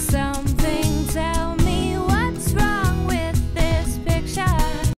sound